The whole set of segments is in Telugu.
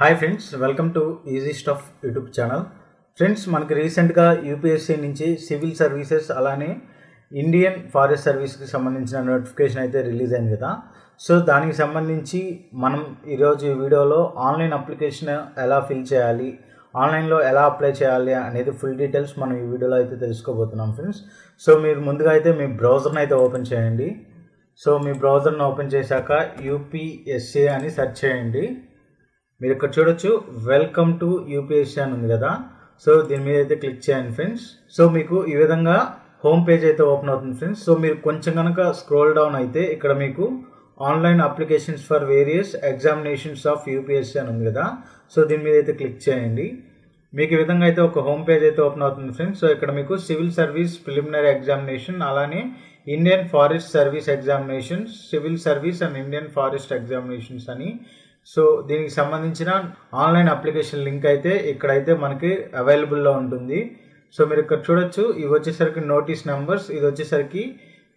Hi friends welcome to easy stuff YouTube channel friends మనకి రీసెంట్గా యూపీఎస్సీ నుంచి సివిల్ సర్వీసెస్ అలానే ఇండియన్ ఫారెస్ట్ సర్వీస్కి సంబంధించిన నోటిఫికేషన్ అయితే రిలీజ్ అయింది కదా. సో దానికి సంబంధించి మనం ఈరోజు ఈ వీడియోలో ఆన్లైన్ అప్లికేషన్ ఎలా ఫిల్ చేయాలి ఆన్లైన్లో ఎలా అప్లై చేయాలి అనేది ఫుల్ డీటెయిల్స్ మనం ఈ వీడియోలో అయితే తెలుసుకోబోతున్నాం ఫ్రెండ్స్ సో మీరు ముందుగా అయితే మీ బ్రౌజర్ని అయితే ఓపెన్ చేయండి. సో మీ బ్రౌజర్ని ఓపెన్ చేశాక యూపీఎస్సీ అని సెర్చ్ చేయండి. మీరు ఇక్కడ చూడొచ్చు వెల్కమ్ టు యూపీఎస్సీ అని ఉంది కదా. సో దీని మీద అయితే క్లిక్ చేయండి ఫ్రెండ్స్ సో మీకు ఈ విధంగా హోమ్ పేజ్ అయితే ఓపెన్ అవుతుంది ఫ్రెండ్స్ సో మీరు కొంచెం కనుక స్క్రోల్ డౌన్ అయితే ఇక్కడ మీకు online applications for various examinations of UPSC అని ఉంది కదా. సో దీని మీద అయితే క్లిక్ చేయండి. మీకు ఈ విధంగా అయితే ఒక హోమ్ పేజ్ అయితే ఓపెన్ అవుతుంది ఫ్రెండ్స్ సో ఇక్కడ మీకు సివిల్ సర్వీస్ ప్రిలిమినరీ ఎగ్జామినేషన్ అలానే Indian forest service examinations civil service and Indian forest examinations అని సో దీనికి సంబంధించిన ఆన్లైన్ అప్లికేషన్ లింక్ అయితే ఇక్కడైతే మనకి అవైలబుల్లో ఉంటుంది. సో మీరు ఇక్కడ చూడొచ్చు ఇవి వచ్చేసరికి నోటీస్ నెంబర్స్ ఇది వచ్చేసరికి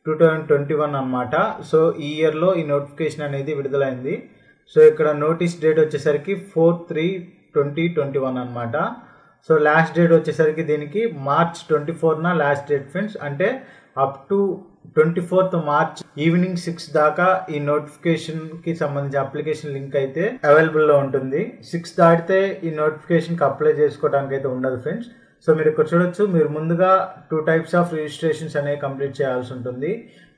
టూ థౌజండ్ ట్వంటీ వన్ అనమాట సో ఈ ఇయర్లో ఈ నోటిఫికేషన్ అనేది విడుదలైంది. సో ఇక్కడ నోటీస్ డేట్ వచ్చేసరికి four three twenty twenty one అనమాట సో లాస్ట్ డేట్ వచ్చేసరికి దీనికి మార్చ్ ట్వంటీ ఫోర్న లాస్ట్ డేట్ ఫ్రెండ్స్. అంటే up to twenty fourth March evening six దాకా ఈ నోటిఫికేషన్కి సంబంధించి అప్లికేషన్ లింక్ అయితే అవైలబుల్లో ఉంటుంది. సిక్స్ దాటితే ఈ నోటిఫికేషన్కి అప్లై చేసుకోవడానికి అయితే ఉండదు ఫ్రెండ్స్. సో మీరు ఇక్కడ చూడొచ్చు మీరు ముందుగా టూ టైప్స్ ఆఫ్ రిజిస్ట్రేషన్స్ అనేవి కంప్లీట్ చేయాల్సి ఉంటుంది.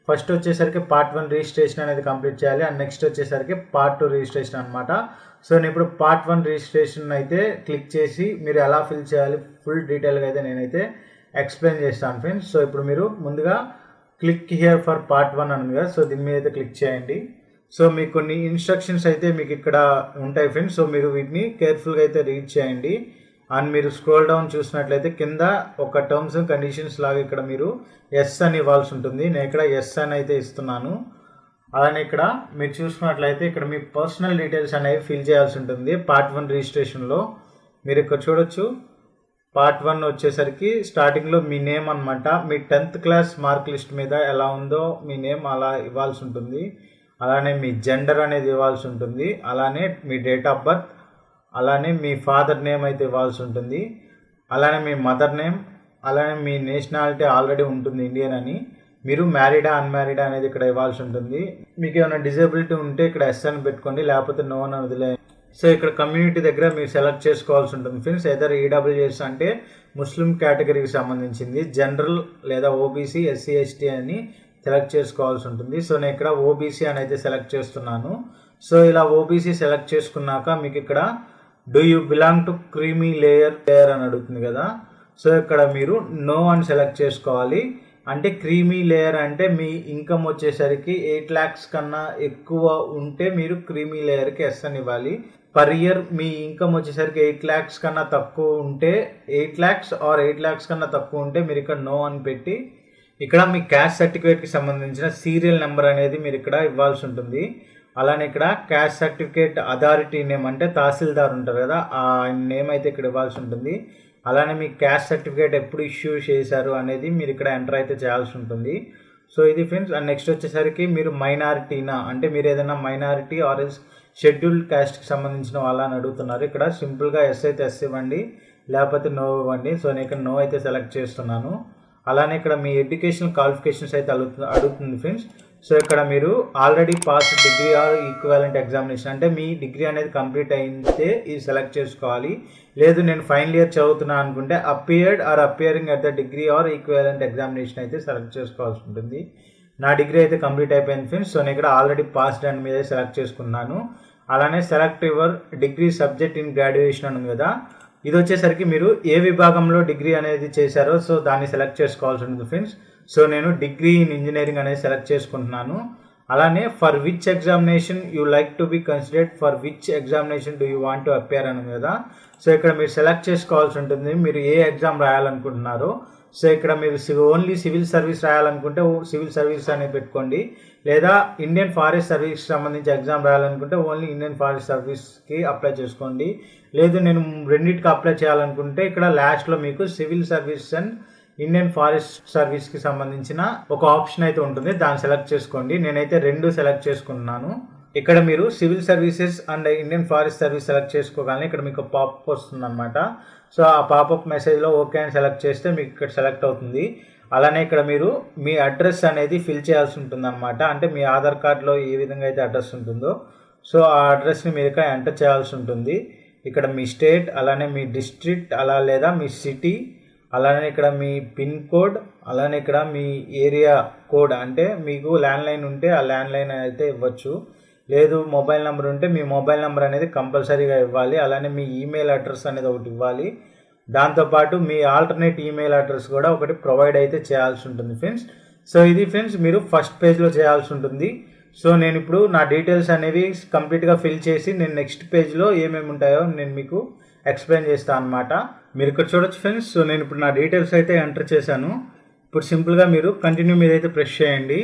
ఫస్ట్ వచ్చేసరికి పార్ట్ వన్ రిజిస్ట్రేషన్ అనేది కంప్లీట్ చేయాలి అండ్ నెక్స్ట్ వచ్చేసరికి పార్ట్ టూ రిజిస్ట్రేషన్ అనమాట సో నేను ఇప్పుడు పార్ట్ వన్ రిజిస్ట్రేషన్ అయితే క్లిక్ చేసి మీరు ఎలా ఫిల్ చేయాలి ఫుల్ డీటెయిల్గా అయితే నేనైతే ఎక్స్ప్లెయిన్ చేస్తాను ఫ్రెండ్స్. సో ఇప్పుడు మీరు ముందుగా click here for part one అని కదా. సో దీని మీద అయితే క్లిక్ చేయండి. సో మీకు కొన్ని ఇన్స్ట్రక్షన్స్ అయితే మీకు ఇక్కడ ఉంటాయి ఫ్రెండ్స్ సో మీరు వీటిని కేర్ఫుల్గా అయితే రీడ్ చేయండి. అండ్ మీరు స్క్రోల్ డౌన్ చూసినట్లయితే కింద ఒక టర్మ్స్ అండ్ కండిషన్స్ లాగా ఇక్కడ మీరు ఎస్ అని ఇవ్వాల్సి ఉంటుంది. నేను ఇక్కడ ఎస్ అని అయితే ఇస్తున్నాను. అలానే ఇక్కడ మీరు చూసుకున్నట్లయితే ఇక్కడ మీ పర్సనల్ డీటెయిల్స్ అనేవి ఫిల్ చేయాల్సి ఉంటుంది. పార్ట్ వన్ రిజిస్ట్రేషన్లో మీరు ఇక్కడ చూడొచ్చు. పార్ట్ వన్ వచ్చేసరికి స్టార్టింగ్లో మీ నేమ్ అనమాట మీ టెన్త్ క్లాస్ మార్క్ లిస్ట్ మీద ఎలా ఉందో మీ నేమ్ అలా ఇవ్వాల్సి ఉంటుంది. అలానే మీ జెండర్ అనేది ఇవ్వాల్సి ఉంటుంది. అలానే మీ డేట్ ఆఫ్ బర్త్ అలానే మీ ఫాదర్ నేమ్ అయితే ఇవ్వాల్సి ఉంటుంది. అలానే మీ మదర్ నేమ్ అలానే మీ నేషనాలిటీ ఆల్రెడీ ఉంటుంది ఇండియన్ అని. మీరు మ్యారీడా అన్మ్యారీడా అనేది ఇక్కడ ఇవ్వాల్సి ఉంటుంది. మీకు ఏమైనా డిజేబిలిటీ ఉంటే ఇక్కడ ఎస్ అని పెట్టుకోండి లేకపోతే నో అని వదిలే సో ఇక్కడ కమ్యూనిటీ దగ్గర మీరు సెలెక్ట్ చేసుకోవాల్సి ఉంటుంది. ఫ్రెండ్స్ ఏదర్ ఈడబ్ల్యూఎస్ అంటే ముస్లిం కేటగిరీకి సంబంధించింది జనరల్ లేదా ఓబీసీ ఎస్సీ ఎస్టీ అని సెలెక్ట్ చేసుకోవాల్సి ఉంటుంది. సో నేను ఇక్కడ ఓబీసీ అని అయితే సెలెక్ట్ చేస్తున్నాను. సో ఇలా ఓబీసీ సెలెక్ట్ చేసుకున్నాక మీకు ఇక్కడ do you belong to creamy layer layer అని అడుగుతుంది కదా. సో ఇక్కడ మీరు నో అని సెలెక్ట్ చేసుకోవాలి. అంటే క్రీమీ లేయర్ అంటే మీ ఇన్కమ్ వచ్చేసరికి ఎయిట్ ల్యాక్స్ కన్నా ఎక్కువ ఉంటే మీరు క్రీమీ లేయర్కి ఎస్ అని ఇవ్వాలి. పర్ ఇయర్ మీ ఇన్కమ్ వచ్చేసరికి ఎయిట్ ల్యాక్స్ కన్నా తక్కువ ఉంటే eight lakhs or eight lakhs కన్నా తక్కువ ఉంటే మీరు ఇక్కడ నో అని పెట్టి ఇక్కడ మీ క్యాస్ట్ సర్టిఫికేట్కి సంబంధించిన సీరియల్ నెంబర్ అనేది మీరు ఇక్కడ ఇవ్వాల్సి ఉంటుంది. అలానే ఇక్కడ క్యాస్ట్ సర్టిఫికేట్ అథారిటీ నేమ్ అంటే తహసీల్దార్ ఉంటారు కదా ఆ నేమ్ అయితే ఇక్కడ ఇవ్వాల్సి ఉంటుంది. అలానే మీ క్యాస్ట్ సర్టిఫికేట్ ఎప్పుడు ఇష్యూ చేశారు అనేది మీరు ఇక్కడ ఎంటర్ అయితే చేయాల్సి ఉంటుంది. సో ఇది ఫ్రెండ్స్ అండ్ నెక్స్ట్ వచ్చేసరికి మీరు మైనారిటీనా అంటే మీరు ఏదైనా మైనారిటీ ఆర్ ఎల్స్ షెడ్యూల్డ్ క్యాస్ట్కి సంబంధించిన వాళ్ళని అడుగుతున్నారు. ఇక్కడ సింపుల్గా ఎస్ అయితే ఎస్ ఇవ్వండి లేకపోతే నో ఇవ్వండి. సో నేను ఇక్కడ నో అయితే సెలెక్ట్ చేస్తున్నాను. అలానే ఇక్కడ మీ ఎడ్యుకేషన్ క్వాలిఫికేషన్స్ అయితే అడుగుతుంది అడుగుతుంది ఫ్రెండ్స్ సో ఇక్కడ మీరు already pass degree or equivalent examination అంటే మీ డిగ్రీ అనేది కంప్లీట్ అయితే ఇది సెలెక్ట్ చేసుకోవాలి. లేదు నేను ఫైనల్ ఇయర్ చదువుతున్నా అనుకుంటే appeared or appearing at the degree or equivalent examination అయితే సెలెక్ట్ చేసుకోవాల్సి ఉంటుంది. నా డిగ్రీ అయితే కంప్లీట్ అయిపోయింది ఫ్రెండ్స్ సో నేను ఇక్కడ ఆల్రెడీ పాస్ అండ్ మీద సెలెక్ట్ చేసుకున్నాను. అలానే select your degree subject in graduation అని కదా. ఇది వచ్చేసరికి మీరు ఏ విభాగంలో డిగ్రీ అనేది చేశారో సో దాన్ని సెలెక్ట్ చేసుకోవాల్సి ఉంటుంది ఫ్రెండ్స్ సో నేను డిగ్రీ ఇన్ ఇంజనీరింగ్ అనేది సెలెక్ట్ చేసుకుంటున్నాను. అలానే for which examination you like to be considered for which examination do you want to appear అని కదా. సో ఇక్కడ మీరు సెలెక్ట్ చేసుకోవాల్సి ఉంటుంది మీరు ఏ ఎగ్జామ్ రాయాలనుకుంటున్నారో. సో ఇక్కడ మీరు ఓన్లీ సివిల్ సర్వీస్ రాయాలనుకుంటే సివిల్ సర్వీస్ అనేది పెట్టుకోండి. లేదా ఇండియన్ ఫారెస్ట్ సర్వీస్ సంబంధించి ఎగ్జామ్ రాయాలనుకుంటే ఓన్లీ ఇండియన్ ఫారెస్ట్ సర్వీస్కి అప్లై చేసుకోండి. లేదు నేను రెండింటికి అప్లై చేయాలనుకుంటే ఇక్కడ లాస్ట్లో మీకు civil service and Indian forest సర్వీస్కి సంబంధించిన ఒక ఆప్షన్ అయితే ఉంటుంది. దాన్ని సెలెక్ట్ చేసుకోండి. నేనైతే రెండు సెలెక్ట్ చేసుకున్నాను. ఇక్కడ మీరు civil services and Indian forest service select చేసుకోగానే ఇక్కడ మీకు పాపప్ వస్తుంది అనమాట సో ఆ పాపప్ మెసేజ్లో ఓకే అని సెలెక్ట్ చేస్తే మీకు ఇక్కడ సెలెక్ట్ అవుతుంది. అలానే ఇక్కడ మీరు మీ అడ్రస్ అనేది ఫిల్ చేయాల్సి ఉంటుంది అంటే మీ ఆధార్ కార్డులో ఏ విధంగా అయితే అడ్రస్ ఉంటుందో. సో ఆ అడ్రస్ని మీరు ఇక్కడ ఎంటర్ చేయాల్సి ఉంటుంది. ఇక్కడ మీ స్టేట్ అలానే మీ డిస్ట్రిక్ట్ అలా లేదా మీ సిటీ అలానే ఇక్కడ మీ పిన్ కోడ్ అలానే ఇక్కడ మీ ఏరియా కోడ్. అంటే మీకు ల్యాండ్లైన్ ఉంటే ఆ ల్యాండ్లైన్ అయితే ఇవ్వచ్చు. లేదు మొబైల్ నెంబర్ ఉంటే మీ మొబైల్ నెంబర్ అనేది కంపల్సరీగా ఇవ్వాలి. అలానే మీ ఈమెయిల్ అడ్రస్ అనేది ఒకటి ఇవ్వాలి. దాంతోపాటు మీ ఆల్టర్నేట్ ఈమెయిల్ అడ్రస్ కూడా ఒకటి ప్రొవైడ్ అయితే చేయాల్సి ఉంటుంది ఫ్రెండ్స్ సో ఇది ఫ్రెండ్స్ మీరు ఫస్ట్ పేజ్లో చేయాల్సి ఉంటుంది. సో నేను ఇప్పుడు నా డీటెయిల్స్ అనేవి కంప్లీట్గా ఫిల్ చేసి నేను నెక్స్ట్ పేజ్లో ఏమేమి ఉంటాయో నేను మీకు ఎక్స్ప్లెయిన్ చేస్తాను అనమాట మీరు ఇక్కడ చూడొచ్చు ఫ్రెండ్స్ సో నేను ఇప్పుడు నా డీటెయిల్స్ అయితే ఎంటర్ చేశాను. ఇప్పుడు సింపుల్గా మీరు కంటిన్యూ మీద అయితే ప్రెస్ చేయండి.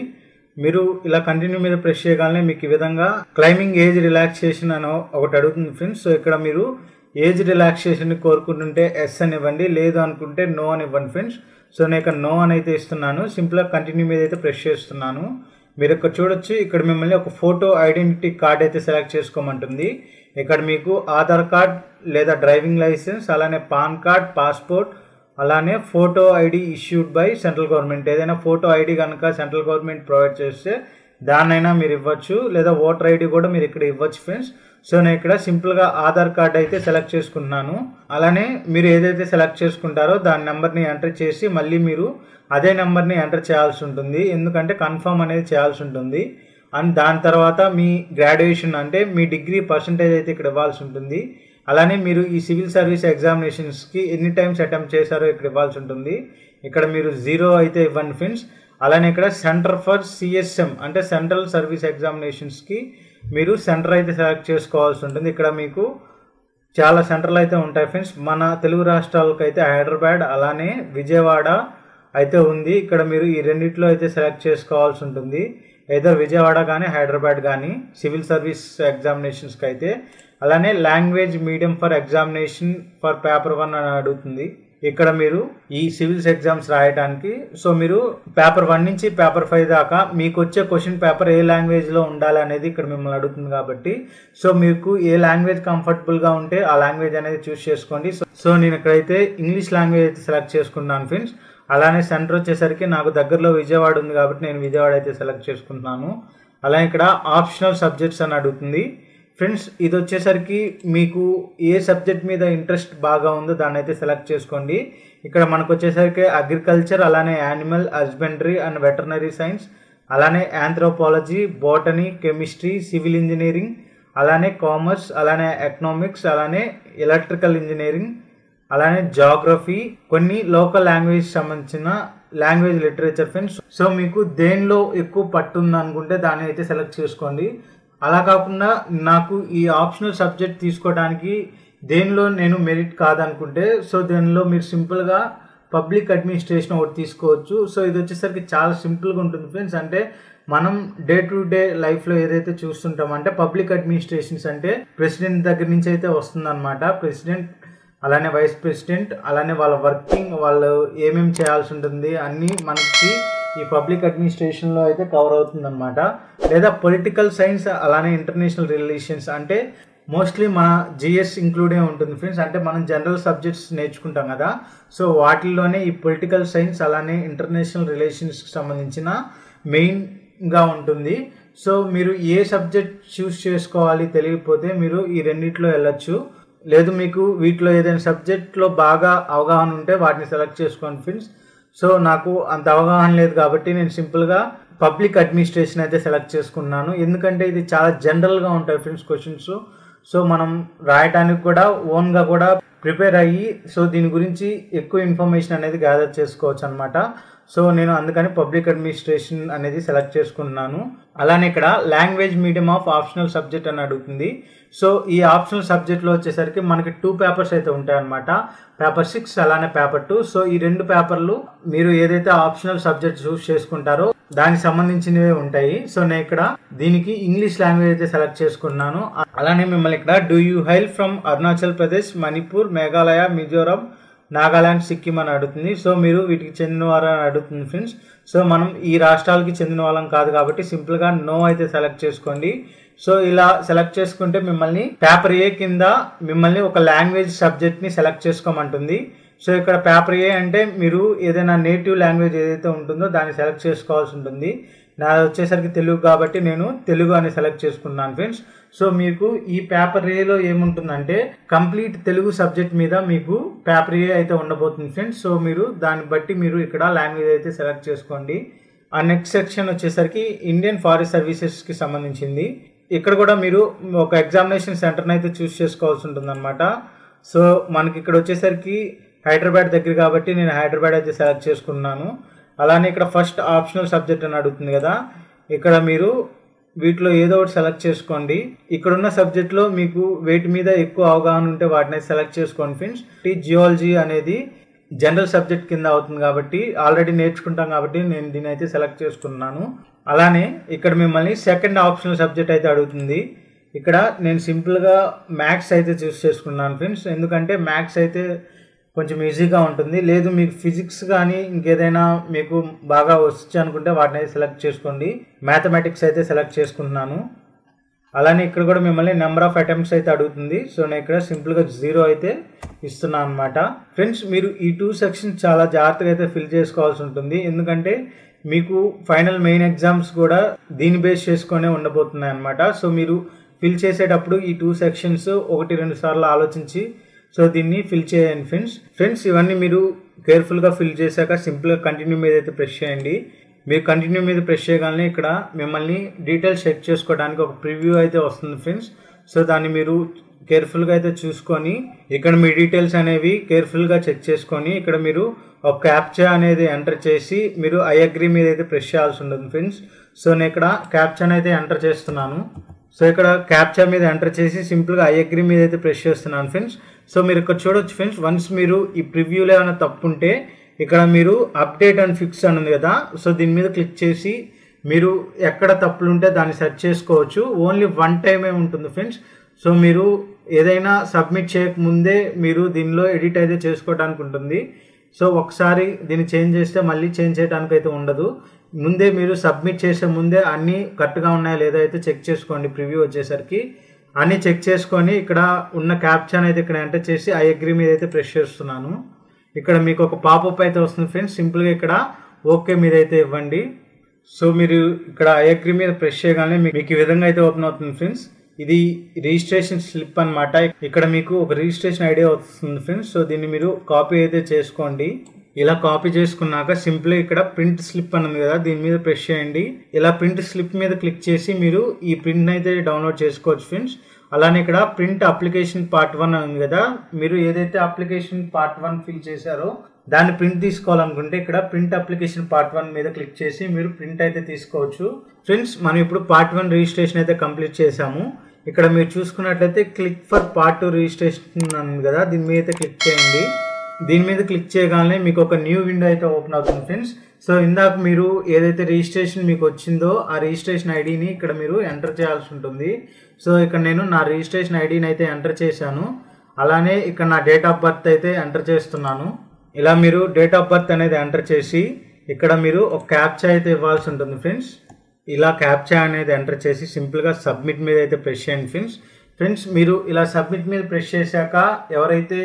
మీరు ఇలా కంటిన్యూ మీద ప్రెస్ చేయగానే మీకు ఈ విధంగా క్లైమింగ్ ఏజ్ రిలాక్సేషన్ అని ఒకటి అడుగుతుంది ఫ్రెండ్స్ సో ఇక్కడ మీరు ఏజ్ రిలాక్సేషన్ కోరుకుంటుంటే ఎస్ అని ఇవ్వండి లేదు అనుకుంటే నో అని ఇవ్వండి ఫ్రెండ్స్ సో నేను ఇక్కడ నో అని అయితే ఇస్తున్నాను. సింపుల్గా కంటిన్యూ మీద అయితే ప్రెస్ చేస్తున్నాను. మీరు ఇక్కడ చూడొచ్చు ఇక్కడ మిమ్మల్ని ఒక ఫోటో ఐడెంటిటీ కార్డ్ అయితే సెలెక్ట్ చేసుకోమంటుంది. ఇక్కడ మీకు ఆధార్ కార్డ్ లేదా డ్రైవింగ్ లైసెన్స్ అలానే పాన్ కార్డ్ పాస్పోర్ట్ అలానే photo ID issued by central government ఏదైనా ఫోటో ఐడి కనుక సెంట్రల్ గవర్నమెంట్ ప్రొవైడ్ చేస్తే దాన్నైనా మీరు ఇవ్వచ్చు లేదా ఓటర్ ఐడి కూడా మీరు ఇక్కడ ఇవ్వచ్చు ఫ్రెండ్స్ సో నేను ఇక్కడ సింపుల్గా ఆధార్ కార్డ్ అయితే సెలెక్ట్ చేసుకున్నాను అలానే మీరు ఏదైతే సెలెక్ట్ చేసుకుంటారో దాని నెంబర్ని ఎంటర్ చేసి మళ్ళీ మీరు అదే నెంబర్ని ఎంటర్ చేయాల్సి ఉంటుంది. ఎందుకంటే కన్ఫర్మ్ అనేది చేయాల్సి ఉంటుంది. అండ్ దాని తర్వాత మీ గ్రాడ్యుయేషన్ అంటే మీ డిగ్రీ పర్సంటేజ్ అయితే ఇక్కడ ఇవ్వాల్సి ఉంటుంది. అలానే మీరు ఈ సివిల్ సర్వీస్ ఎగ్జామినేషన్స్కి ఎన్ని టైమ్స్ అటెంప్ట్ చేశారో ఇక్కడ ఇవ్వాల్సి ఉంటుంది. ఇక్కడ మీరు జీరో అయితే ఇవ్వండి ఫ్రెండ్స్ అలానే ఇక్కడ సెంటర్ ఫర్ సిఎస్ఎం అంటే సెంట్రల్ సర్వీస్ ఎగ్జామినేషన్స్కి మీరు సెంటర్ అయితే సెలెక్ట్ చేసుకోవాల్సి ఉంటుంది. ఇక్కడ మీకు చాలా సెంటర్లు అయితే ఉంటాయి ఫ్రెండ్స్. మన తెలుగు రాష్ట్రాలకు అయితే హైదరాబాద్ అలానే విజయవాడ అయితే ఉంది. ఇక్కడ మీరు ఈ రెండిట్లో అయితే సెలెక్ట్ చేసుకోవాల్సి ఉంటుంది. ఏదో విజయవాడ కానీ హైదరాబాద్ కానీ సివిల్ సర్వీస్ ఎగ్జామినేషన్స్కి అయితే. అలానే language medium for examination for paper one అని అడుగుతుంది. ఇక్కడ మీరు ఈ సివిల్స్ ఎగ్జామ్స్ రాయడానికి సో మీరు పేపర్ వన్ నుంచి పేపర్ ఫైవ్ దాకా మీకు వచ్చే క్వశ్చన్ పేపర్ ఏ లాంగ్వేజ్లో ఉండాలి అనేది ఇక్కడ మిమ్మల్ని అడుగుతుంది కాబట్టి సో మీకు ఏ లాంగ్వేజ్ కంఫర్టబుల్గా ఉంటే ఆ లాంగ్వేజ్ అనేది చూస్ చేసుకోండి. సో నేను ఇక్కడైతే ఇంగ్లీష్ లాంగ్వేజ్ అయితే సెలెక్ట్ చేసుకున్నాను ఫ్రెండ్స్. అలానే సెంటర్ వచ్చేసరికి నాకు దగ్గరలో విజయవాడ ఉంది కాబట్టి నేను విజయవాడ అయితే సెలెక్ట్ చేసుకుంటున్నాను. అలానే ఇక్కడ ఆప్షనల్ సబ్జెక్ట్స్ అని అడుగుతుంది. ఫ్రెండ్స్ ఇది వచ్చేసరికి మీకు ఏ సబ్జెక్ట్ మీద ఇంట్రెస్ట్ బాగా ఉందో దాన్ని అయితే సెలెక్ట్ చేసుకోండి. ఇక్కడ మనకు వచ్చేసరికి అగ్రికల్చర్ అలానే animal husbandry and veterinary science అలానే anthropology botany chemistry civil engineering అలానే కామర్స్ అలానే ఎకనామిక్స్ అలానే ఎలక్ట్రికల్ ఇంజనీరింగ్ అలానే జాగ్రఫీ కొన్ని లోకల్ లాంగ్వేజ్ సంబంధించిన లాంగ్వేజ్ లిటరేచర్ ఫ్రెండ్స్ సో మీకు దేనిలో ఎక్కువ పట్టుంది అనుకుంటే దాన్ని అయితే సెలెక్ట్ చేసుకోండి. అలా కాకుండా నాకు ఈ ఆప్షనల్ సబ్జెక్ట్ తీసుకోవడానికి దేనిలో నేను మెరిట్ కాదనుకుంటే సో దేనిలో మీరు సింపుల్గా పబ్లిక్ అడ్మినిస్ట్రేషన్ ఒకటి తీసుకోవచ్చు. సో ఇది వచ్చేసరికి చాలా సింపుల్గా ఉంటుంది ఫ్రెండ్స్ అంటే మనం డే టు డే లైఫ్లో ఏదైతే చూస్తుంటామో అంటే పబ్లిక్ అడ్మినిస్ట్రేషన్స్ అంటే ప్రెసిడెంట్ దగ్గర నుంచి అయితే వస్తుందన్నమాట. ప్రెసిడెంట్ అలానే వైస్ ప్రెసిడెంట్ అలానే వాళ్ళ వర్కింగ్ వాళ్ళు ఏమేమి చేయాల్సి ఉంటుంది అన్నీ మనకి ఈ పబ్లిక్ అడ్మినిస్ట్రేషన్లో అయితే కవర్ అవుతుందన్నమాట. లేదా పొలిటికల్ సైన్స్ అలానే ఇంటర్నేషనల్ రిలేషన్స్ అంటే మోస్ట్లీ మన జిఎస్ ఇంక్లూడే ఉంటుంది ఫ్రెండ్స్. అంటే మనం జనరల్ సబ్జెక్ట్స్ నేర్చుకుంటాం కదా. సో వాటిల్లోనే ఈ పొలిటికల్ సైన్స్ అలానే ఇంటర్నేషనల్ రిలేషన్స్కి సంబంధించిన మెయిన్గా ఉంటుంది. సో మీరు ఏ సబ్జెక్ట్ చూస్ చేసుకోవాలి తెలియకపోతే మీరు ఈ రెండిట్లో వెళ్ళొచ్చు. లేదు మీకు వీటిలో ఏదైనా సబ్జెక్ట్లో బాగా అవగాహన ఉంటే వాటిని సెలెక్ట్ చేసుకోండి ఫ్రెండ్స్. సో నాకు అంత అవగాహన లేదు కాబట్టి నేను సింపుల్గా పబ్లిక్ అడ్మినిస్ట్రేషన్ అయితే సెలెక్ట్ చేసుకున్నాను. ఎందుకంటే ఇది చాలా జనరల్గా ఉంటాయి ఫ్రెండ్స్ క్వశ్చన్స్ సో మనం రాయటానికి కూడా ఓన్గా కూడా ప్రిపేర్ అయ్యి సో దీని గురించి ఎక్కువ ఇన్ఫర్మేషన్ అనేది గ్యాదర్ చేసుకోవచ్చు అనమాట సో నేను అందుకని పబ్లిక్ అడ్మినిస్ట్రేషన్ అనేది సెలెక్ట్ చేసుకున్నాను. అలానే ఇక్కడ language medium of optional subject అని అడుగుతుంది. సో ఈ ఆప్షనల్ సబ్జెక్ట్లో వచ్చేసరికి మనకి టూ పేపర్స్ అయితే ఉంటాయన్నమాట. పేపర్ సిక్స్ అలానే పేపర్ టూ. సో ఈ రెండు పేపర్లు మీరు ఏదైతే ఆప్షనల్ సబ్జెక్ట్ చూస్ చేసుకుంటారో దానికి సంబంధించినవే ఉంటాయి. సో నేను ఇక్కడ దీనికి ఇంగ్లీష్ లాంగ్వేజ్ అయితే సెలెక్ట్ చేసుకున్నాను. అలానే మిమ్మల్ని ఇక్కడ do you hail from Arunachal Pradesh Manipur Meghalaya Mizoram Nagaland Sikkim అని అడుగుతుంది. సో మీరు వీటికి చెందిన వారు అని అడుగుతుంది ఫ్రెండ్స్. సో మనం ఈ రాష్ట్రాలకి చెందిన వాళ్ళం కాదు కాబట్టి సింపుల్గా నో అయితే సెలెక్ట్ చేసుకోండి. సో ఇలా సెలెక్ట్ చేసుకుంటే మిమ్మల్ని పేపర్ ఏ కింద మిమ్మల్ని ఒక లాంగ్వేజ్ సబ్జెక్ట్ని సెలెక్ట్ చేసుకోమంటుంది. సో ఇక్కడ పేపర్ ఏ అంటే మీరు ఏదైనా నేటివ్ లాంగ్వేజ్ ఏదైతే ఉంటుందో దాన్ని సెలెక్ట్ చేసుకోవాల్సి ఉంటుంది. నాది వచ్చేసరికి తెలుగు కాబట్టి నేను తెలుగు అని సెలెక్ట్ చేసుకున్నాను ఫ్రెండ్స్ సో మీకు ఈ పేపర్ ఏలో ఏముంటుందంటే కంప్లీట్ తెలుగు సబ్జెక్ట్ మీద మీకు పేపర్ ఏ అయితే ఉండబోతుంది ఫ్రెండ్స్ సో మీరు దాన్ని బట్టి మీరు ఇక్కడ లాంగ్వేజ్ అయితే సెలెక్ట్ చేసుకోండి. ఆ నెక్స్ట్ సెక్షన్ వచ్చేసరికి ఇండియన్ ఫారెస్ట్ సర్వీసెస్కి సంబంధించింది. ఇక్కడ కూడా మీరు ఒక ఎగ్జామినేషన్ సెంటర్ని అయితే చూస్ చేసుకోవాల్సి ఉంటుందన్నమాట. సో మనకి ఇక్కడ వచ్చేసరికి హైదరాబాద్ దగ్గర కాబట్టి నేను హైదరాబాద్ అయితే సెలెక్ట్ చేసుకున్నాను. అలానే ఇక్కడ ఫస్ట్ ఆప్షనల్ సబ్జెక్ట్ అని అడుగుతుంది కదా. ఇక్కడ మీరు వీటిలో ఏదో ఒకటి సెలెక్ట్ చేసుకోండి. ఇక్కడ ఉన్న సబ్జెక్ట్లో మీకు వేటి మీద ఎక్కువ అవగాహన ఉంటే వాటిని సెలెక్ట్ చేసుకోండి ఫ్రెండ్స్ ఈ జియాలజీ అనేది జనరల్ సబ్జెక్ట్ కింద అవుతుంది కాబట్టి ఆల్రెడీ నేర్చుకుంటాం కాబట్టి నేను దీని అయితే సెలెక్ట్ చేసుకున్నాను. అలానే ఇక్కడ మిమ్మల్ని సెకండ్ ఆప్షనల్ సబ్జెక్ట్ అయితే అడుగుతుంది. ఇక్కడ నేను సింపుల్గా మ్యాథ్స్ అయితే చూస్ చేసుకున్నాను ఫ్రెండ్స్ ఎందుకంటే మ్యాథ్స్ అయితే కొంచెం ఈజీగా ఉంటుంది. లేదు మీకు ఫిజిక్స్ కానీ ఇంకేదైనా మీకు బాగా వచ్చి అనుకుంటే వాటిని అయితే సెలెక్ట్ చేసుకోండి. మ్యాథమెటిక్స్ అయితే సెలెక్ట్ చేసుకుంటున్నాను. అలానే ఇక్కడ కూడా మిమ్మల్ని నెంబర్ ఆఫ్ అటెంప్ట్స్ అయితే అడుగుతుంది. సో నేను ఇక్కడ సింపుల్గా జీరో అయితే ఇస్తున్నాను అనమాట ఫ్రెండ్స్ మీరు ఈ టూ సెక్షన్స్ చాలా జాగ్రత్తగా అయితే ఫిల్ చేసుకోవాల్సి ఉంటుంది. ఎందుకంటే మీకు ఫైనల్ మెయిన్ ఎగ్జామ్స్ కూడా దీన్ని బేస్ చేసుకునే ఉండబోతున్నాయి అనమాట సో మీరు ఫిల్ చేసేటప్పుడు ఈ టూ సెక్షన్స్ ఒకటి రెండు సార్లు ఆలోచించి సో దీన్ని ఫిల్ చేయండి ఫ్రెండ్స్ ఫ్రెండ్స్ ఇవన్నీ మీరు కేర్ఫుల్గా ఫిల్ చేశాక సింపుల్గా కంటిన్యూ మీద అయితే ప్రెస్ చేయండి. మీరు కంటిన్యూ మీద ప్రెస్ చేయగానే ఇక్కడ మిమ్మల్ని డీటెయిల్స్ చెక్ చేసుకోవడానికి ఒక ప్రివ్యూ అయితే వస్తుంది ఫ్రెండ్స్ సో దాన్ని మీరు కేర్ఫుల్గా అయితే చూసుకొని ఇక్కడ మీ డీటెయిల్స్ అనేవి కేర్ఫుల్గా చెక్ చేసుకొని ఇక్కడ మీరు ఒక క్యాప్చా అనేది ఎంటర్ చేసి మీరు ఐ అగ్రీ మీద అయితే ప్రెస్ చేయాల్సి ఉంటుంది ఫ్రెండ్స్ సో నేను ఇక్కడ క్యాప్చాని అయితే ఎంటర్ చేస్తున్నాను. సో ఇక్కడ క్యాప్చా మీద ఎంటర్ చేసి సింపుల్గా ఐ అగ్రీ మీద అయితే ప్రెస్ చేస్తున్నాను ఫ్రెండ్స్ సో మీరు ఇక్కడ చూడొచ్చు ఫ్రెండ్స్ వన్స్ మీరు ఈ ప్రివ్యూలో ఏమైనా తప్పు ఉంటే ఇక్కడ మీరు అప్డేట్ అండ్ ఫిక్స్ అని ఉంది కదా. సో దీని మీద క్లిక్ చేసి మీరు ఎక్కడ తప్పులు ఉంటే దాన్ని సెర్చ్ చేసుకోవచ్చు. ఓన్లీ వన్ టైమే ఉంటుంది ఫ్రెండ్స్ సో మీరు ఏదైనా సబ్మిట్ చేయకముందే మీరు దీనిలో ఎడిట్ అయితే చేసుకోవడానికి ఉంటుంది. సో ఒకసారి దీన్ని చేంజ్ చేస్తే మళ్ళీ చేంజ్ చేయడానికి అయితే ఉండదు. ముందే మీరు సబ్మిట్ చేసే ముందే అన్నీ కరెక్ట్గా ఉన్నాయా లేదా అయితే చెక్ చేసుకోండి. ప్రివ్యూ వచ్చేసరికి అన్నీ చెక్ చేసుకొని ఇక్కడ ఉన్న క్యాప్షన్ అయితే ఇక్కడ ఎంటర్ చేసి ఐ అగ్రీ మీద అయితే ప్రెస్ చేస్తున్నాను. ఇక్కడ మీకు ఒక పాపప్ అయితే వస్తుంది ఫ్రెండ్స్. సింపుల్గా ఇక్కడ ఓకే మీద అయితే ఇవ్వండి. సో మీరు ఇక్కడ ఐ అగ్రీ మీద ప్రెస్ చేయగానే మీకు మీకు ఈ విధంగా అయితే ఓపెన్ అవుతుంది ఫ్రెండ్స్. ఇది రిజిస్ట్రేషన్ స్లిప్ అన్నమాట. ఇక్కడ మీకు ఒక రిజిస్ట్రేషన్ ఐడియా వస్తుంది ఫ్రెండ్స్. సో దీన్ని మీరు కాపీ అయితే చేసుకోండి. ఇలా కాపీ చేసుకున్నాక సింపుల్ ఇక్కడ ప్రింట్ స్లిప్ అన్నది కదా దీని మీద ప్రెస్ చేయండి. ఇలా ప్రింట్ స్లిప్ మీద క్లిక్ చేసి మీరు ఈ ప్రింట్ అయితే డౌన్లోడ్ చేసుకోవచ్చు ఫ్రెండ్స్ అలానే ఇక్కడ ప్రింట్ అప్లికేషన్ పార్ట్ వన్ ఉంది కదా మీరు ఏదైతే అప్లికేషన్ పార్ట్ వన్ ఫిల్ చేశారో దాన్ని ప్రింట్ తీసుకోవాలనుకుంటే ఇక్కడ ప్రింట్ అప్లికేషన్ పార్ట్ వన్ మీద క్లిక్ చేసి మీరు ప్రింట్ అయితే తీసుకోవచ్చు. ఫ్రెండ్స్ మనం ఇప్పుడు పార్ట్ వన్ రిజిస్ట్రేషన్ అయితే కంప్లీట్ చేసాము ఇక్కడ మీరు చూసుకున్నట్లయితే click for part two registration ఉంది కదా దీని మీద అయితే క్లిక్ చేయండి. దీని మీద క్లిక్ చేయగానే మీకు ఒక న్యూ విండో అయితే ఓపెన్ అవుతుంది ఫ్రెండ్స్ సో ఇందాక మీరు ఏదైతే రిజిస్ట్రేషన్ మీకు వచ్చిందో ఆ రిజిస్ట్రేషన్ ఐడిని ఇక్కడ మీరు ఎంటర్ చేయాల్సి ఉంటుంది. సో ఇక్కడ నేను నా రిజిస్ట్రేషన్ ఐడిని అయితే ఎంటర్ చేశాను. అలానే ఇక్కడ నా డేట్ ఆఫ్ బర్త్ అయితే ఎంటర్ చేస్తున్నాను. ఇలా మీరు డేట్ ఆఫ్ బర్త్ అనేది ఎంటర్ చేసి ఇక్కడ మీరు ఒక క్యాప్చా అయితే ఇవ్వాల్సి ఉంటుంది ఫ్రెండ్స్ ఇలా క్యాప్చా అనేది ఎంటర్ చేసి సింపుల్గా సబ్మిట్ మీద అయితే ప్రెస్ చేయండి ఫ్రెండ్స్ ఫ్రెండ్స్ మీరు ఇలా సబ్మిట్ మీద ప్రెస్ చేశాక ఎవరైతే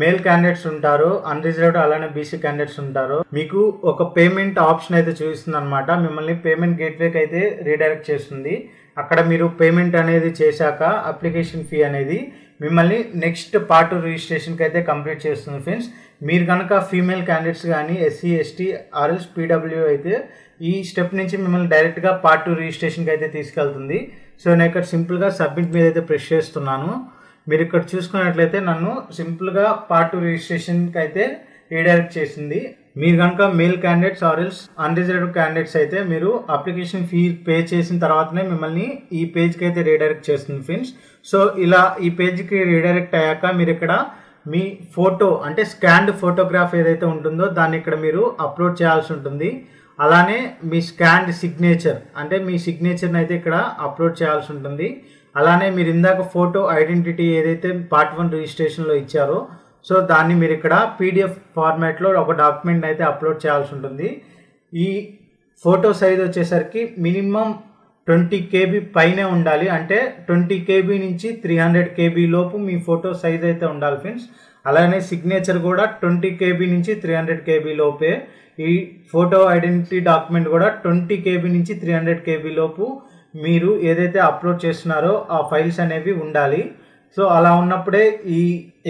మేల్ క్యాండిడేట్స్ ఉంటారు అన్రిజర్వ్డ్ అలానే బీసీ క్యాండిడేట్స్ ఉంటారు. మీకు ఒక పేమెంట్ ఆప్షన్ అయితే చూపిస్తుంది అనమాట మిమ్మల్ని పేమెంట్ గేట్వేకి అయితే రీడైరెక్ట్ చేస్తుంది. అక్కడ మీరు పేమెంట్ అనేది చేశాక అప్లికేషన్ ఫీ అనేది మిమ్మల్ని నెక్స్ట్ పార్ట్ రిజిస్ట్రేషన్కి అయితే కంప్లీట్ చేస్తుంది ఫ్రెండ్స్. మీరు కనుక ఫీమేల్ క్యాండిడేట్స్ కానీ SC ST or else PW అయితే ఈ స్టెప్ నుంచి మిమ్మల్ని డైరెక్ట్గా పార్ట్ టూ రిజిస్ట్రేషన్కి అయితే తీసుకెళ్తుంది. సో నేను ఇక్కడ సింపుల్గా సబ్మిట్ మీద అయితే ప్రెస్ చేస్తున్నాను. మీరు ఇక్కడ చూసుకున్నట్లయితే నన్ను సింపుల్గా పార్ట్ టూ రిజిస్ట్రేషన్కి అయితే రీడైరెక్ట్ చేసింది. మీరు కనుక male candidates or else unreserved candidates అయితే మీరు అప్లికేషన్ ఫీ పే చేసిన తర్వాతనే మిమ్మల్ని ఈ పేజ్కి అయితే రీడైరెక్ట్ చేస్తుంది ఫ్రెండ్స్. సో ఇలా ఈ పేజ్కి రీడైరెక్ట్ అయ్యాక మీరు ఇక్కడ మీ ఫోటో అంటే స్కాన్డ్ ఫోటోగ్రాఫ్ ఏదైతే ఉంటుందో దాన్ని ఇక్కడ మీరు అప్లోడ్ చేయాల్సి ఉంటుంది. అలానే మీ స్కాన్డ్ సిగ్నేచర్ అంటే మీ సిగ్నేచర్ని అయితే ఇక్కడ అప్లోడ్ చేయాల్సి ఉంటుంది. అలానే మీరు ఇందాక ఫోటో ఐడెంటిటీ ఏదైతే పార్ట్ వన్ రిజిస్ట్రేషన్లో ఇచ్చారో సో దాన్ని మీరు ఇక్కడ పీడిఎఫ్ ఫార్మాట్లో ఒక డాక్యుమెంట్ అయితే అప్లోడ్ చేయాల్సి ఉంటుంది. ఈ ఫోటో సైజ్ వచ్చేసరికి మినిమం ట్వంటీ కేబీ పైనే ఉండాలి. అంటే ట్వంటీ కేబీ నుంచి త్రీ హండ్రెడ్ కేబీ లోపు మీ ఫోటో సైజ్ అయితే ఉండాలి ఫ్రెండ్స్. అలానే సిగ్నేచర్ కూడా ట్వంటీ కేబీ నుంచి త్రీ హండ్రెడ్ కేబీ లోపే. ఈ ఫోటో ఐడెంటిటీ డాక్యుమెంట్ కూడా ట్వంటీ కేబీ నుంచి త్రీ హండ్రెడ్ కేబీ లోపు మీరు ఏదైతే అప్లోడ్ చేస్తున్నారో ఆ ఫైల్స్ అనేవి ఉండాలి. సో అలా ఉన్నప్పుడే ఈ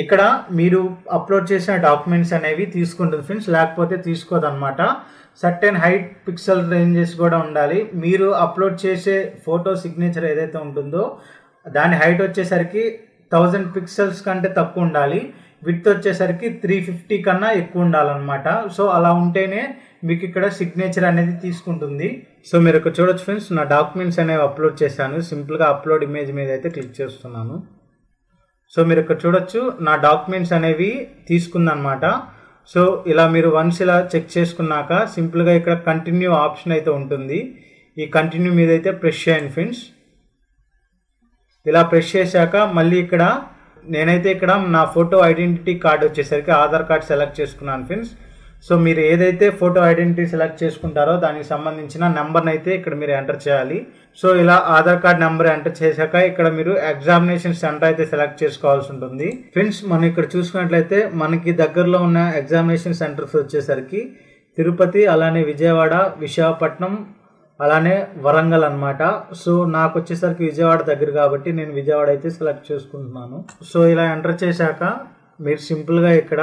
ఇక్కడ మీరు అప్లోడ్ చేసిన డాక్యుమెంట్స్ అనేవి తీసుకుంటుంది ఫ్రెండ్స్ లేకపోతే తీసుకోదన్నమాట. సర్టెన్ హైట్ పిక్సెల్ రేంజెస్ కూడా ఉండాలి. మీరు అప్లోడ్ చేసే ఫోటో సిగ్నేచర్ ఏదైతే ఉంటుందో దాని హైట్ వచ్చేసరికి థౌజండ్ పిక్సెల్స్ కంటే తక్కువ ఉండాలి. విత్ వచ్చేసరికి త్రీ ఫిఫ్టీ కన్నా ఎక్కువ ఉండాలన్నమాట. సో అలా ఉంటేనే మీకు ఇక్కడ సిగ్నేచర్ అనేది తీసుకుంటుంది. సో మీరు ఇక్కడ చూడొచ్చు ఫ్రెండ్స్ నా డాక్యుమెంట్స్ అనేవి అప్లోడ్ చేశాను. సింపుల్గా అప్లోడ్ ఇమేజ్ మీద అయితే క్లిక్ చేస్తున్నాను. సో మీరు ఇక్కడ చూడొచ్చు నా డాక్యుమెంట్స్ అనేవి తీసుకుందనమాట. సో ఇలా మీరు వన్స్ ఇలా చెక్ చేసుకున్నాక సింపుల్గా ఇక్కడ కంటిన్యూ ఆప్షన్ అయితే ఉంటుంది. ఈ కంటిన్యూ మీద అయితే ప్రెస్ చేయండి ఫ్రెండ్స్. ఇలా ప్రెస్ చేశాక మళ్ళీ ఇక్కడ నేనైతే ఇక్కడ నా ఫోటో ఐడెంటిటీ కార్డ్ వచ్చేసరికి ఆధార్ కార్డ్ సెలెక్ట్ చేసుకున్నాను ఫ్రెండ్స్. సో మీరు ఏదైతే ఫోటో ఐడెంటిటీ సెలెక్ట్ చేసుకుంటారో దానికి సంబంధించిన నెంబర్ని అయితే ఇక్కడ మీరు ఎంటర్ చేయాలి. సో ఇలా ఆధార్ కార్డ్ నెంబర్ ఎంటర్ చేశాక ఇక్కడ మీరు ఎగ్జామినేషన్ సెంటర్ అయితే సెలెక్ట్ చేసుకోవాల్సి ఉంటుంది. ఫ్రెండ్స్ మనం ఇక్కడ చూసుకున్నట్లయితే మనకి దగ్గరలో ఉన్న ఎగ్జామినేషన్ సెంటర్స్ వచ్చేసరికి తిరుపతి అలానే విజయవాడ విశాఖపట్నం అలానే వరంగల్ అనమాట సో నాకు వచ్చేసరికి విజయవాడ దగ్గర కాబట్టి నేను విజయవాడ అయితే సెలెక్ట్ చేసుకుంటున్నాను. సో ఇలా ఎంటర్ చేశాక మీరు సింపుల్గా ఇక్కడ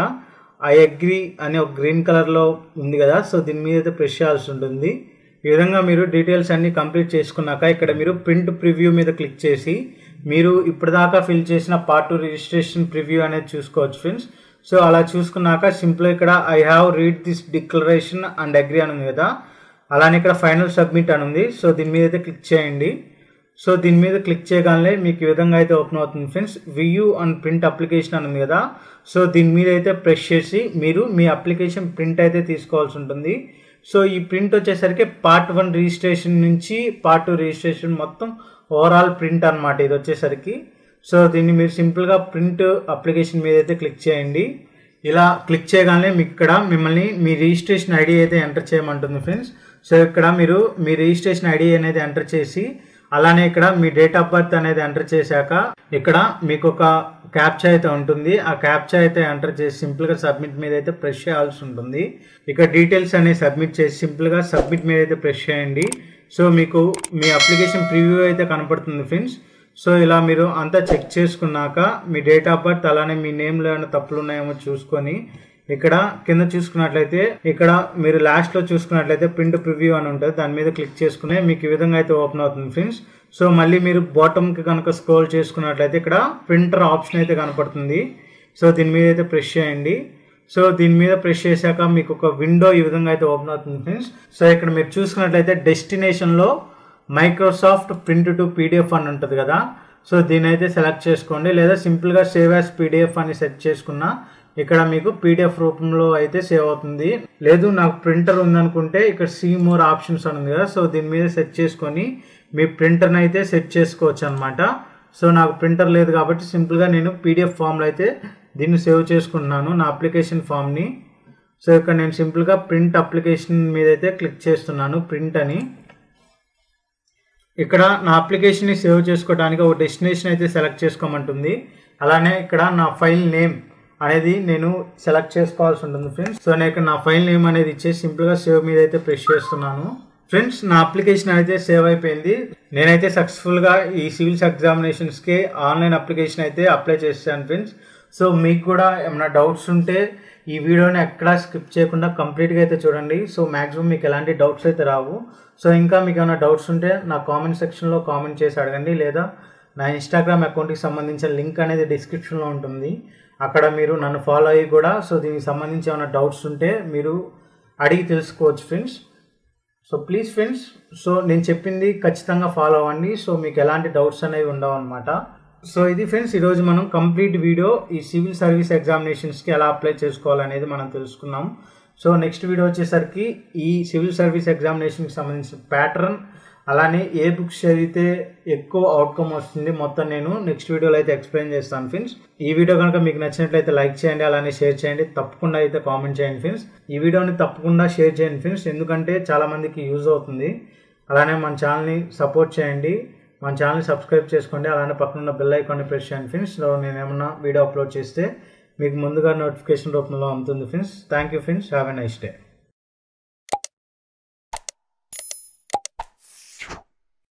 ఐ అగ్రి అనే ఒక గ్రీన్ కలర్లో ఉంది కదా సో దీని మీద అయితే ప్రెస్ చేయాల్సి ఉంటుంది. ఈ విధంగా మీరు డీటెయిల్స్ అన్ని కంప్లీట్ చేసుకున్నాక ఇక్కడ మీరు ప్రింట్ ప్రివ్యూ మీద క్లిక్ చేసి మీరు ఇప్పటిదాకా ఫిల్ చేసిన పార్ట్ టూ రిజిస్ట్రేషన్ ప్రివ్యూ అనేది చూసుకోవచ్చు ఫ్రెండ్స్ సో అలా చూసుకున్నాక సింపుల్ ఇక్కడ I have read this declaration and agree అని ఉంది కదా. అలానే ఇక్కడ ఫైనల్ సబ్మిట్ అని ఉంది. సో దీని మీద అయితే క్లిక్ చేయండి. సో దీని మీద క్లిక్ చేయగానే మీకు ఈ విధంగా అయితే ఓపెన్ అవుతుంది friends view and print application అని ఉంది కదా. సో దీని మీద అయితే ప్రెస్ చేసి మీరు మీ అప్లికేషన్ ప్రింట్ అయితే తీసుకోవాల్సి ఉంటుంది. సో ఈ ప్రింట్ వచ్చేసరికి పార్ట్ వన్ రిజిస్ట్రేషన్ నుంచి పార్ట్ టూ రిజిస్ట్రేషన్ మొత్తం ఓవరాల్ ప్రింట్ అనమాట ఇది వచ్చేసరికి. సో దీన్ని మీరు సింపుల్గా ప్రింట్ అప్లికేషన్ మీద అయితే క్లిక్ చేయండి. ఇలా క్లిక్ చేయగానే మీకు ఇక్కడ మిమ్మల్ని మీ రిజిస్ట్రేషన్ ఐడి అయితే ఎంటర్ చేయమంటుంది ఫ్రెండ్స్ సో ఇక్కడ మీరు మీ రిజిస్ట్రేషన్ ఐడి అనేది ఎంటర్ చేసి అలానే ఇక్కడ మీ డేట్ ఆఫ్ బర్త్ అనేది ఎంటర్ చేశాక ఇక్కడ మీకు ఒక క్యాప్చా అయితే ఉంటుంది. ఆ క్యాప్చా అయితే ఎంటర్ చేసి సింపుల్గా సబ్మిట్ మీద అయితే ప్రెస్ చేయాల్సి ఉంటుంది. ఇక్కడ డీటెయిల్స్ అనేవి సబ్మిట్ చేసి సింపుల్గా సబ్మిట్ మీద అయితే ప్రెస్ చేయండి. సో మీకు మీ అప్లికేషన్ ప్రివ్యూ అయితే కనపడుతుంది ఫ్రెండ్స్. సో ఇలా మీరు అంతా చెక్ చేసుకున్నాక మీ డేట్ ఆఫ్ బర్త్ అలానే మీ నేమ్లో ఏమైనా తప్పులు ఉన్నాయేమో చూసుకొని ఇక్కడ కింద చూసుకున్నట్లయితే ఇక్కడ మీరు లాస్ట్లో చూసుకున్నట్లయితే ప్రింట్ ప్రివ్యూ అని ఉంటుంది. దాని మీద క్లిక్ చేసుకునే మీకు ఈ విధంగా అయితే ఓపెన్ అవుతుంది ఫ్రెండ్స్ సో మళ్ళీ మీరు బాటమ్కి కనుక స్క్రోల్ చేసుకున్నట్లయితే ఇక్కడ ప్రింటర్ ఆప్షన్ అయితే కనపడుతుంది. సో దీని మీద అయితే ప్రెస్ చేయండి. సో దీని మీద ప్రెస్ చేశాక మీకు ఒక విండో ఈ విధంగా అయితే ఓపెన్ అవుతుంది ఫ్రెండ్స్ సో ఇక్కడ మీరు చూసుకున్నట్లయితే డెస్టినేషన్లో మైక్రోసాఫ్ట్ ప్రింట్ టు పీడిఎఫ్ అని ఉంటుంది కదా. సో దీని అయితే సెలెక్ట్ చేసుకోండి. లేదా సింపుల్గా సేవ్ యాజ్ పీడిఎఫ్ అని సెట్ చేసుకున్నా ఇక్కడ మీకు పీడిఎఫ్ రూపంలో అయితే సేవ్ అవుతుంది. లేదు నాకు ప్రింటర్ ఉందనుకుంటే ఇక్కడ సీ మోర్ ఆప్షన్స్ అని ఉంది కదా సో దీని మీద సెట్ చేసుకొని మీ ప్రింటర్ని అయితే సెట్ చేసుకోవచ్చు అనమాట సో నాకు ప్రింటర్ లేదు కాబట్టి సింపుల్గా నేను పీడిఎఫ్ ఫామ్లో అయితే దీన్ని సేవ్ చేసుకుంటున్నాను నా అప్లికేషన్ ఫామ్ని సో ఇక్కడ నేను సింపుల్గా ప్రింట్ అప్లికేషన్ మీద అయితే క్లిక్ చేస్తున్నాను ప్రింట్ అని. ఇక్కడ నా అప్లికేషన్ని సేవ్ చేసుకోవడానికి ఒక డెస్టినేషన్ అయితే సెలెక్ట్ చేసుకోమంటుంది. అలానే ఇక్కడ నా ఫైల్ నేమ్ అనేది నేను సెలెక్ట్ చేసుకోవాల్సి ఉంటుంది ఫ్రెండ్స్ సో నేను నా ఫైల్ నేమ్ అనేది ఇచ్చేసి సింపుల్గా సేవ్ మీద అయితే ప్రెస్ చేస్తున్నాను. ఫ్రెండ్స్ నా అప్లికేషన్ అయితే సేవ్ అయిపోయింది. నేనైతే సక్సెస్ఫుల్గా ఈ సివిల్స్ ఎగ్జామినేషన్స్కి ఆన్లైన్ అప్లికేషన్ అయితే అప్లై చేశాను ఫ్రెండ్స్ సో మీకు కూడా ఏమైనా డౌట్స్ ఉంటే ఈ వీడియోని ఎక్కడా స్కిప్ చేయకుండా కంప్లీట్గా అయితే చూడండి. సో మ్యాక్సిమం మీకు ఎలాంటి డౌట్స్ అయితే రావు. సో ఇంకా మీకు ఏమైనా డౌట్స్ ఉంటే నా కామెంట్ సెక్షన్లో కామెంట్ చేసి అడగండి. లేదా నా ఇన్స్టాగ్రామ్ అకౌంట్కి సంబంధించిన లింక్ అనేది డిస్క్రిప్షన్లో ఉంటుంది. అక్కడ మీరు నన్ను ఫాలో అయ్యి కూడా సో దీనికి సంబంధించి ఏమైనా డౌట్స్ ఉంటే మీరు అడిగి తెలుసుకోవచ్చు friends so please friends so నేను చెప్పింది ఖచ్చితంగా ఫాలో అవ్వండి. సో మీకు ఎలాంటి డౌట్స్ అనేవి ఉండవు అనమాట సో ఇది ఫ్రెండ్స్ ఈరోజు మనం కంప్లీట్ వీడియో ఈ సివిల్ సర్వీస్ ఎగ్జామినేషన్స్కి ఎలా అప్లై చేసుకోవాలనేది మనం తెలుసుకున్నాం సో నెక్స్ట్ వీడియో వచ్చేసరికి ఈ సివిల్ సర్వీస్ ఎగ్జామినేషన్కి సంబంధించిన ప్యాటర్న్ అలానే ఏ బుక్స్ చదివితే ఎక్కువ అవుట్కమ్ వస్తుంది మొత్తం నేను నెక్స్ట్ వీడియోలో అయితే ఎక్స్ప్లెయిన్ చేస్తాను ఫ్రెండ్స్ ఈ వీడియో కనుక మీకు నచ్చినట్లయితే లైక్ చేయండి అలానే షేర్ చేయండి. తప్పకుండా అయితే కామెంట్ చేయండి ఫ్రెండ్స్ ఈ వీడియోని తప్పకుండా షేర్ చేయండి ఫ్రెండ్స్ ఎందుకంటే చాలామందికి యూజ్ అవుతుంది. అలానే మన ఛానల్ని సపోర్ట్ చేయండి. మన ఛానల్ని సబ్స్క్రైబ్ చేసుకోండి. అలానే పక్కన ఉన్న బెల్ ఐకాన్ని ప్రెస్ చేయండి ఫ్రెండ్స్ నేను ఏమన్నా వీడియో అప్లోడ్ చేస్తే మీకు ముందుగా నోటిఫికేషన్ రూపంలో అందుతుంది friends thank you friends have a nice day